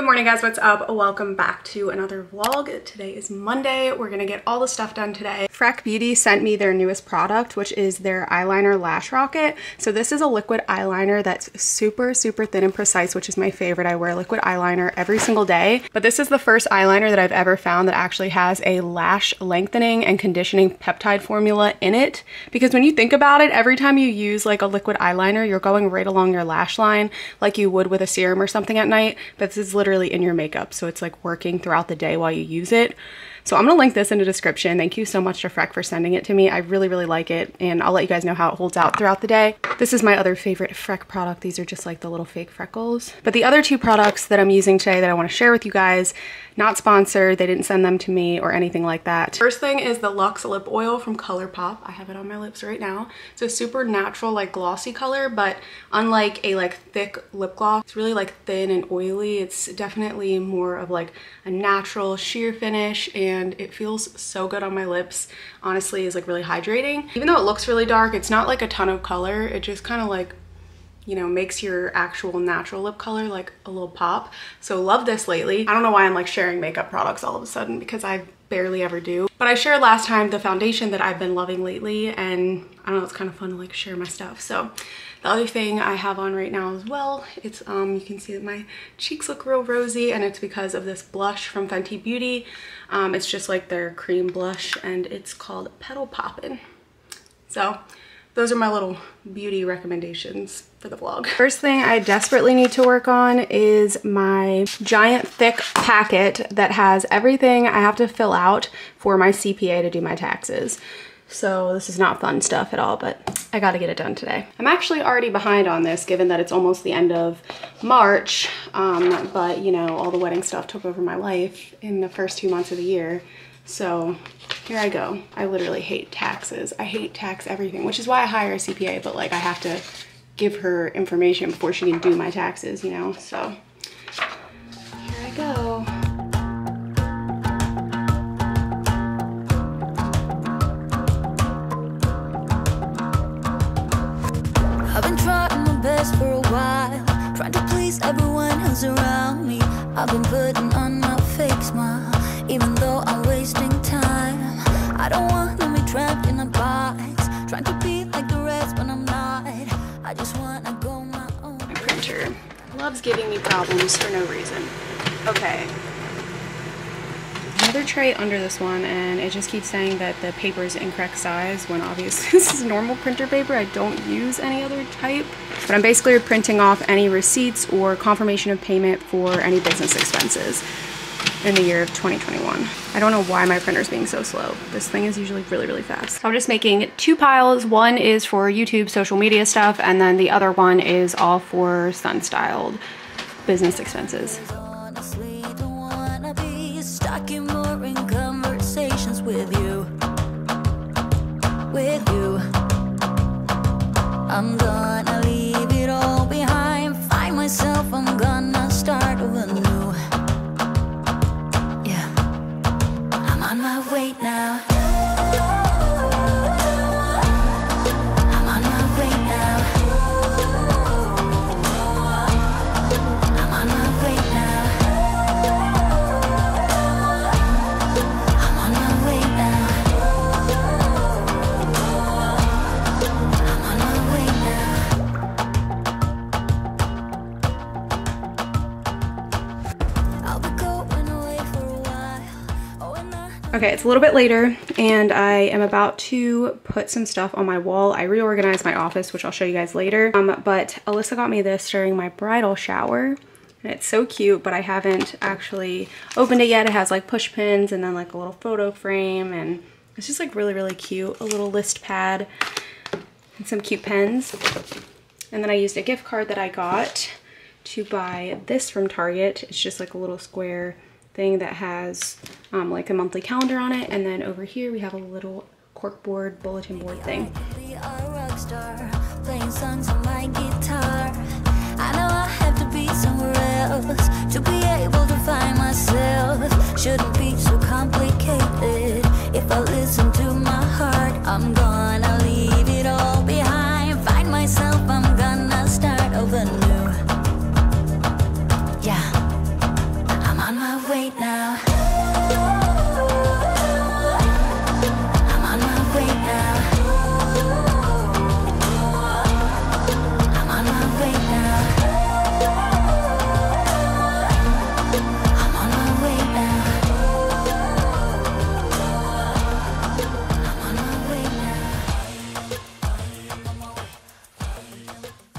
Good morning guys, what's up? Welcome back to another vlog. Today is Monday. We're gonna get all the stuff done today. Freck Beauty sent me their newest product, which is their eyeliner Lash Rocket. So this is a liquid eyeliner that's super, super thin and precise, which is my favorite. I wear liquid eyeliner every single day, but this is the first eyeliner that I've ever found that actually has a lash lengthening and conditioning peptide formula in it. Because when you think about it, every time you use like a liquid eyeliner, you're going right along your lash line like you would with a serum or something at night, but this is literally in your makeup. So it's like working throughout the day while you use it. So I'm gonna link this in the description. Thank you so much to Freck for sending it to me. I really, really like it and I'll let you guys know how it holds out throughout the day. This is my other favorite Freck product. These are just like the little fake freckles. But the other two products that I'm using today that I wanna share with you guys not sponsored. They didn't send them to me or anything like that. First thing is the Luxe Lip Oil from ColourPop. I have it on my lips right now. It's a super natural, like glossy color, but unlike a like thick lip gloss, it's really like thin and oily. It's definitely more of like a natural sheer finish and it feels so good on my lips. Honestly, is like really hydrating. Even though it looks really dark, it's not like a ton of color. It just kind of like you know, makes your actual natural lip color like a little pop. So love this lately. I don't know why I'm like sharing makeup products all of a sudden because I barely ever do. But I shared last time the foundation that I've been loving lately and I don't know, it's kind of fun to like share my stuff. So the other thing I have on right now as well, it's, um, you can see that my cheeks look real rosy and it's because of this blush from Fenty Beauty. Um, it's just like their cream blush and it's called Petal Poppin'. So those are my little beauty recommendations for the vlog. First thing I desperately need to work on is my giant thick packet that has everything I have to fill out for my CPA to do my taxes. So this is not fun stuff at all, but I gotta get it done today. I'm actually already behind on this given that it's almost the end of March, um, but you know, all the wedding stuff took over my life in the first two months of the year. So here I go. I literally hate taxes. I hate tax everything, which is why I hire a CPA, but like I have to give her information before she can do my taxes, you know? So loves giving me problems for no reason. Okay. Another tray under this one and it just keeps saying that the paper is incorrect size when obviously this is normal printer paper. I don't use any other type. But I'm basically printing off any receipts or confirmation of payment for any business expenses in the year of 2021. I don't know why my printer's being so slow. This thing is usually really, really fast. So I'm just making two piles. One is for YouTube social media stuff, and then the other one is all for Sun Styled business expenses. Honestly, don't my way now. Okay, it's a little bit later and I am about to put some stuff on my wall. I reorganized my office, which I'll show you guys later. Um, but Alyssa got me this during my bridal shower and it's so cute, but I haven't actually opened it yet. It has like push pins and then like a little photo frame and it's just like really, really cute. A little list pad and some cute pens. And then I used a gift card that I got to buy this from Target. It's just like a little square thing that has um, like a monthly calendar on it. And then over here we have a little corkboard bulletin board thing. to be able to find myself. Shouldn't be so complicated.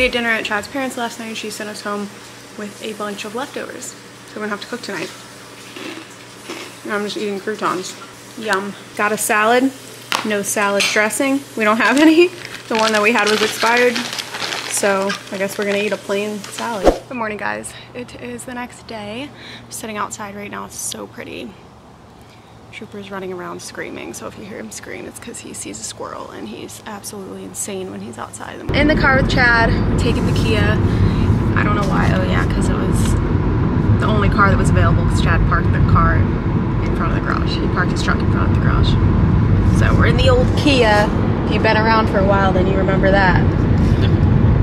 We ate dinner at Chad's parents last night. and She sent us home with a bunch of leftovers. So we're gonna have to cook tonight. And I'm just eating croutons. Yum. Got a salad. No salad dressing. We don't have any. The one that we had was expired. So I guess we're gonna eat a plain salad. Good morning guys. It is the next day. I'm sitting outside right now. It's so pretty. Trooper's running around screaming, so if you hear him scream, it's because he sees a squirrel and he's absolutely insane when he's outside. In the car with Chad, taking the Kia. I don't know why. Oh yeah, because it was the only car that was available because Chad parked the car in front of the garage. He parked his truck in front of the garage. So we're in the old Kia. If you've been around for a while, then you remember that.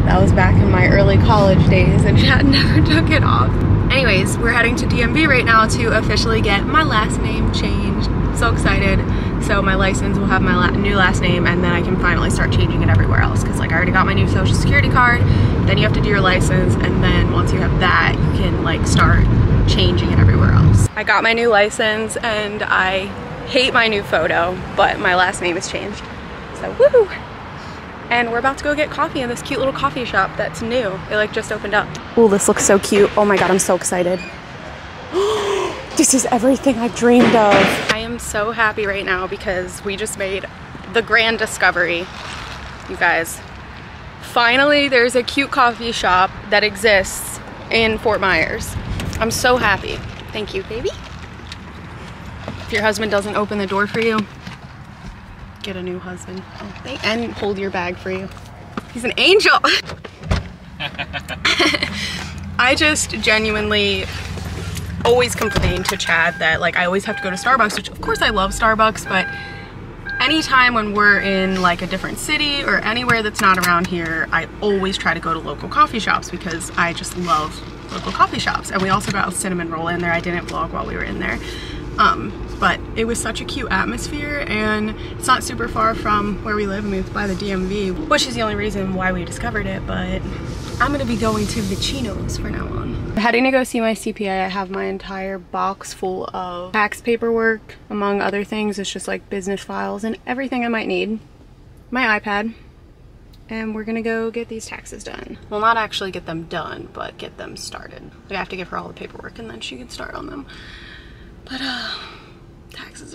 That was back in my early college days and Chad never took it off. Anyways, we're heading to DMV right now to officially get my last name changed. So excited. So my license will have my la new last name and then I can finally start changing it everywhere else. Cause like I already got my new social security card, then you have to do your license and then once you have that, you can like start changing it everywhere else. I got my new license and I hate my new photo, but my last name is changed. So woo! And we're about to go get coffee in this cute little coffee shop that's new. It like just opened up. Oh, this looks so cute. Oh my God, I'm so excited. this is everything I've dreamed of. I am so happy right now because we just made the grand discovery, you guys. Finally, there's a cute coffee shop that exists in Fort Myers. I'm so happy. Thank you, baby. If your husband doesn't open the door for you, get a new husband. And hold your bag for you. He's an angel. I just genuinely always complain to Chad that like I always have to go to Starbucks, which of course I love Starbucks, but anytime when we're in like a different city or anywhere that's not around here, I always try to go to local coffee shops because I just love local coffee shops. And we also got a cinnamon roll in there. I didn't vlog while we were in there. Um, but it was such a cute atmosphere and it's not super far from where we live. I mean, it's by the DMV, which is the only reason why we discovered it, but I'm gonna be going to Vicino's for now on. Heading to go see my CPA. I have my entire box full of tax paperwork, among other things. It's just like business files and everything I might need. My iPad, and we're gonna go get these taxes done. Well, not actually get them done, but get them started. Like I have to give her all the paperwork and then she can start on them. But uh,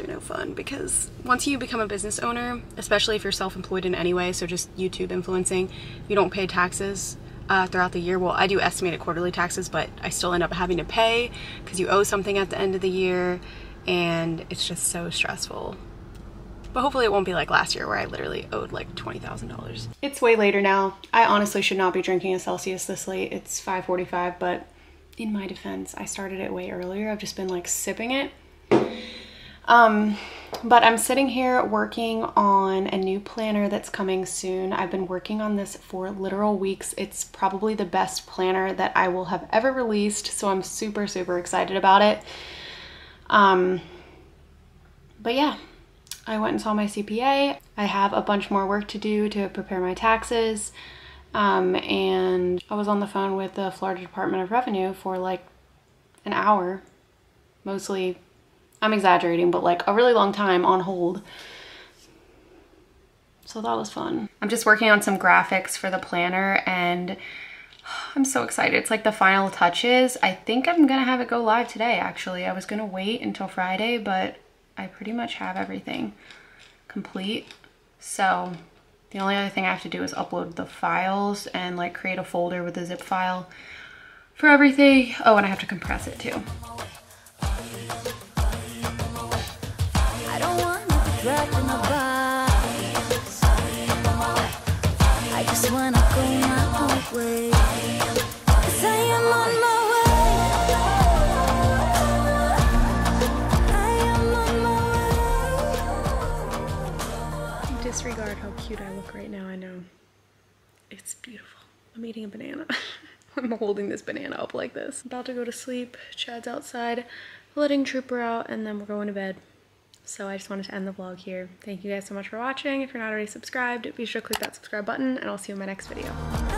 are no fun because once you become a business owner, especially if you're self-employed in any way, so just YouTube influencing, you don't pay taxes uh, throughout the year. Well, I do estimated quarterly taxes, but I still end up having to pay because you owe something at the end of the year and it's just so stressful. But hopefully it won't be like last year where I literally owed like $20,000. It's way later now. I honestly should not be drinking a Celsius this late. It's 5.45, but in my defense, I started it way earlier. I've just been like sipping it um, but I'm sitting here working on a new planner that's coming soon. I've been working on this for literal weeks. It's probably the best planner that I will have ever released, so I'm super, super excited about it. Um, but yeah, I went and saw my CPA. I have a bunch more work to do to prepare my taxes. Um, and I was on the phone with the Florida Department of Revenue for like an hour, mostly I'm exaggerating, but like a really long time on hold. So that was fun. I'm just working on some graphics for the planner and I'm so excited. It's like the final touches. I think I'm gonna have it go live today actually. I was gonna wait until Friday, but I pretty much have everything complete. So the only other thing I have to do is upload the files and like create a folder with a zip file for everything. Oh, and I have to compress it too. Disregard how cute I look right now, I know. It's beautiful. I'm eating a banana. I'm holding this banana up like this. About to go to sleep. Chad's outside letting Trooper out and then we're going to bed. So I just wanted to end the vlog here. Thank you guys so much for watching. If you're not already subscribed, be sure to click that subscribe button and I'll see you in my next video.